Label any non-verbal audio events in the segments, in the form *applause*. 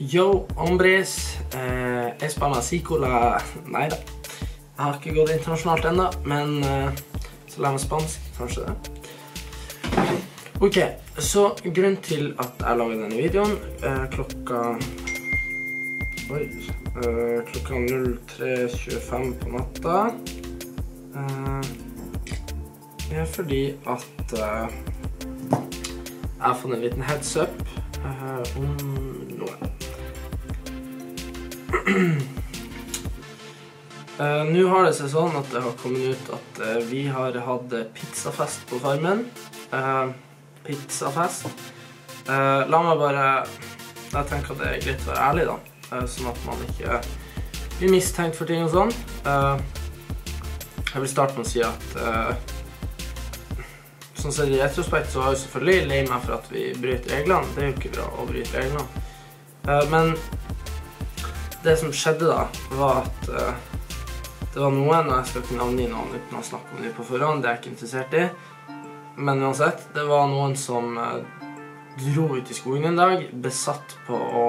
Yo, hombres. Eh, jeg Sicola Nei da. Jeg har ikke gått internasjonalt ennå, men eh, så lærer meg spansk. Kanskje det. Ok, så grunnen til at jeg lager denne videoen eh, klokka Oi. Eh, klokka 03.25 på natta er fordi at uh, jeg har fått en liten heads up uh, om noe. *clears throat* Nå har det seg sånn at det har kommet ut at vi har hatt pizzafest på Farmen. Pizzafest. La meg bare Jeg tenker at det er greit å være ærlig, da. Eh, sånn at man ikke blir mistenkt for ting og sånn. Eh, jeg vil starte med å si at eh, Sånn sett i retrospekt så var jeg selvfølgelig lei meg for at vi bryter reglene. Det er jo ikke bra å bryte reglene. Men det som skjedde da, var at det var noen, og jeg skal ikke navngi noen uten å snakke om dem på forhånd, det er jeg ikke interessert i. Men uansett, det var noen som dro ut i skogen en dag, besatt på å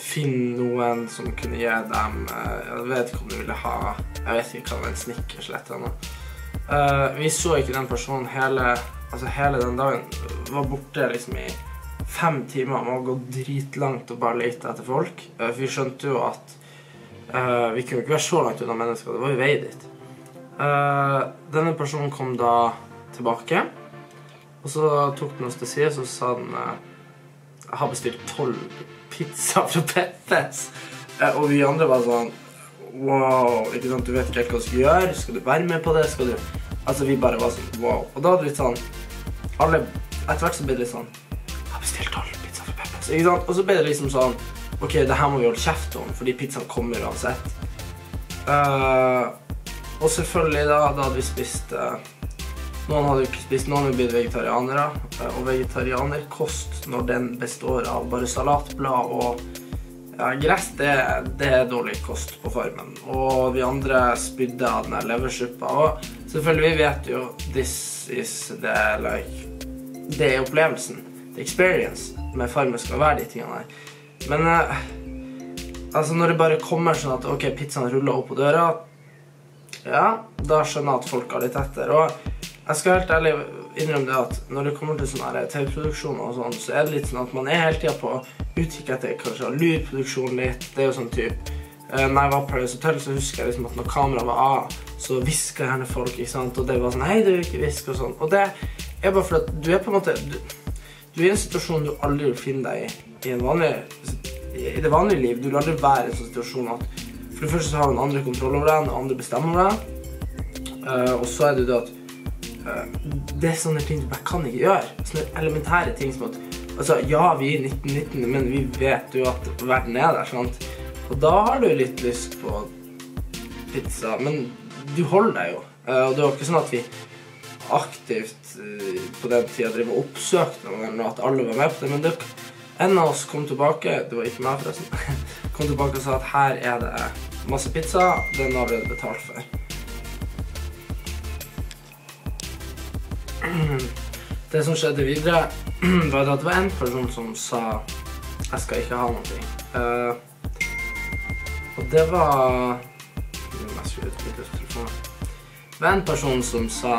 finne noen som kunne gi dem eh, Jeg vet ikke om de ville ha Jeg vet ikke hva en snickers eller et eller annet. Eh, vi så ikke den personen hele, altså hele den dagen. Var borte liksom i fem timer med å gå dritlangt og bare lete etter folk. Eh, for vi skjønte jo at uh, vi kunne ikke være så langt unna mennesker. Det var jo vei dit. Eh, denne personen kom da tilbake, og så tok den oss til side, så sa den eh, har bestilt tolv pizza fra Peppes. Eh, og vi andre var sånn Wow, ikke sant? du vet ikke helt hva du skal gjøre. Skal du være med på det? Skal du Altså, vi bare var sånn wow. Og da hadde vi sånn Alle Etter hvert så ble det litt sånn Jeg har bestilt tolv pizza fra Peppes. Ikke sant? Og så ble det liksom sånn OK, det her må vi holde kjeft om, fordi pizzaen kommer uansett. Uh, og selvfølgelig, da, da hadde vi spist eh, Noen hadde jo ikke spist, noen hadde blitt vegetarianere. eh, og vegetarianerkost, når den består av bare salatblad og ja, gress, det, er dårlig kost på farmen. Og vi andre spydde av den leversuppa. Og selvfølgelig, vi vet jo This is the like Det er opplevelsen. The experience med farmen skal være de tingene her. Men eh, altså når det bare kommer sånn at ok, pizzaen ruller opp på døra, ja, da skjønner jeg at folk har litt etter. Og jeg skal helt ærlig innrømme det at når det kommer til TV-produksjon og sånn, så er det litt sånn at man er hele tida på utkikk etter kanskje å produksjonen litt. Det er jo sånn type eh, Når jeg var på Paradise Hotel, så husker jeg liksom at når kameraet var av, så hviska gjerne folk, ikke sant, og det var sånn Hei, du, ikke hvisk, og sånn. Og det er bare fordi at du er på en måte du, du er i en situasjon du aldri vil finne deg i i, vanlig, i det vanlige liv. Du vil aldri være i en sånn situasjon at for det første så har den andre kontroll over deg, den andre bestemmer over deg. Eh, og så er det jo det at det er sånne ting du bare kan ikke gjøre. Sånne elementære ting som at Altså, ja, vi er i 1919, men vi vet jo at verden er der, sant? Og da har du litt lyst på pizza, men du holder deg jo. Eh, og det var ikke sånn at vi aktivt eh, på den tida drev og oppsøkte noen, eller at alle var med på det, men det en av oss kom tilbake, det var ikke meg forresten, *laughs* kom tilbake og sa at her er det masse pizza, den har vi betalt for. Det som skjedde videre, *clears throat* var at det var en person som sa jeg skal ikke ha noe. Uh, og det var. Det var en person som sa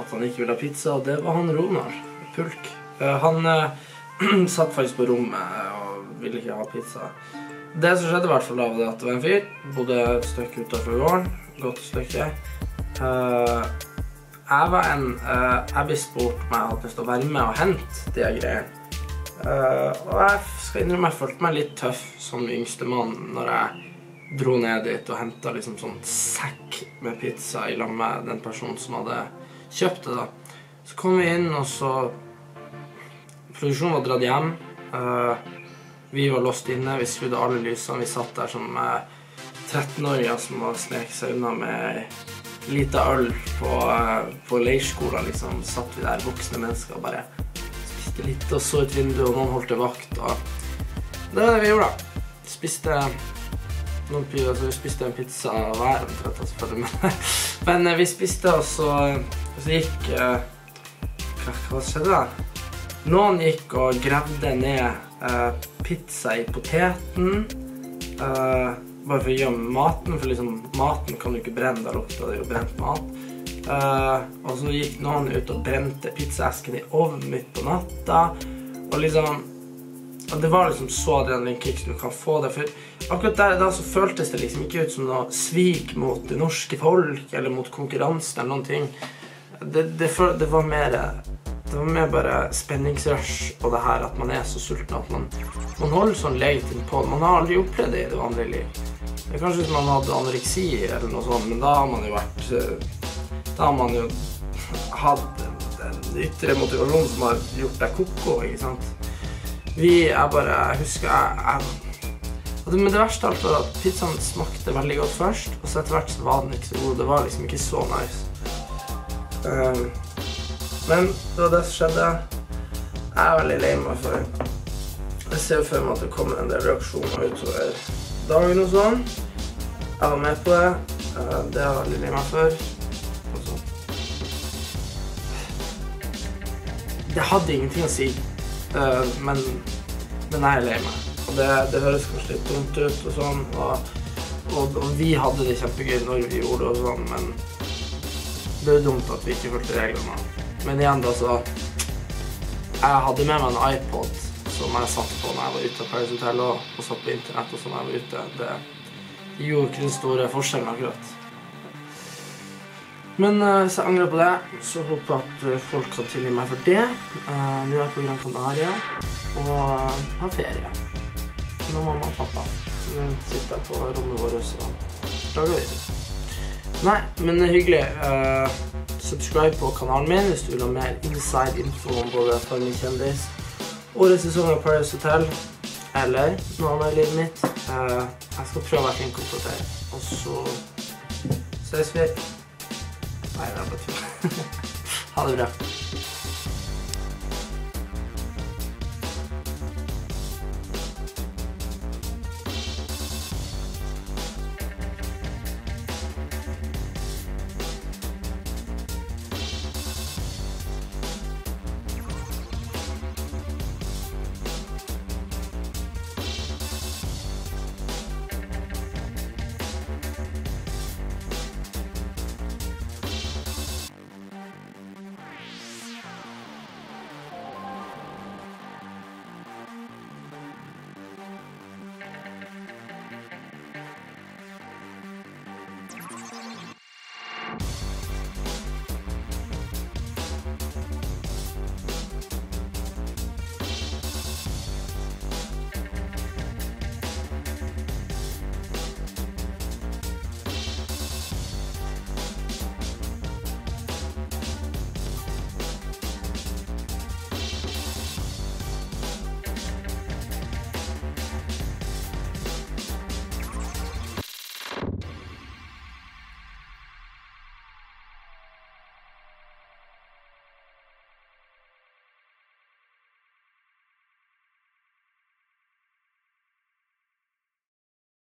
at han ikke ville ha pizza, og det var han Ronar Pulk. Uh, han uh, *clears throat* satt faktisk på rommet og ville ikke ha pizza. Det som skjedde, i hvert fall da, var at det var en fyr. Bodde et stykke utenfor gården. Godt stykke. Uh, jeg var en uh, Jeg ble spurt om jeg hadde lyst til å være med og hente de greiene. Uh, og jeg skal innrømme jeg følte meg litt tøff som yngstemann når jeg dro ned dit og henta liksom sånn sekk med pizza i lag med den personen som hadde kjøpt det. da. Så kom vi inn, og så Produksjonen var dratt hjem. Uh, vi var låst inne, vi skrudde alle lysene. Vi satt der som 13-åringer som hadde sneket seg unna med lita øl på, på leirskolen. Liksom satt vi der, voksne mennesker, og bare spiste litt og så ut vinduet, og noen holdt vakt. Og det var det vi gjorde, da. Spiste noen pi- altså, Vi spiste en pizza hver, omtrent, selvfølgelig. *laughs* Men, men eh, vi spiste, og så, så gikk eh, hva, hva skjedde da? Noen gikk og gravde ned uh, pizza i poteten. eh, bare for å gjemme maten, for liksom, maten kan du ikke brenne, da lukter det jo brent mat. Uh, og så gikk noen ut og brente pizzaesken i ovnen midt på natta. Og liksom og Det var liksom så adrenalinkick du kan få det. For akkurat der da så føltes det liksom ikke ut som noe svik mot det norske folk eller mot konkurransen eller noen ting. Det, det, det var mer det var mer bare spenningsrush og det her at man er så sulten at man, man holder sånn legitimt på. Man har aldri opplevd det i det vanlige liv. Det er kanskje hvis man hadde anoreksi eller noe sånt, men da har man jo vært eh, Da har man jo hatt en, ytre motivasjon som har gjort deg ko-ko, ikke sant. Vi Jeg bare Jeg husker jeg, jeg Men det verste av alt var at pizzaen smakte veldig godt først, og så etter hvert så var den ikke så god. Det var liksom ikke så nice. Um, men det var det som skjedde. Jeg er veldig lei meg for Jeg ser for meg at det kommer en del reaksjoner utover dagen og sånn. Jeg var med på det. Eh, Det har jeg aldri meg for. Og Det hadde ingenting å si, eh, men, men jeg er lei meg. Og det, det høres kanskje litt dumt ut og sånn, og, og, og vi hadde det kjempegøy når vi gjorde det og sånn, men det er dumt at vi ikke fulgte reglene. Men igjen, da, så Jeg hadde med meg en iPod som jeg satt på når jeg var ute av Paris Hotel og, og satt på internett og sånn jeg var ute. Det, gjorde ikke den store forskjellen akkurat. Men eh, hvis jeg angrer på det, så håper jeg at eh, folk kan tilgi meg for det. Eh, Nå er jeg på Gran Canaria og eh, har ferie. Med mamma og pappa. Nå sitter jeg på rommet vårt og lager video. Nei, men det er hyggelig. Eh, subscribe på kanalen min hvis du vil ha mer inside info om både Farmen kjendis, årets sesong av Paradise Hotel eller noe annet i livet mitt. Eh, jeg skal prøve å være flink til oppdatere. Og så ses vi. Nei, det er bare tull. *laughs* ha det bra.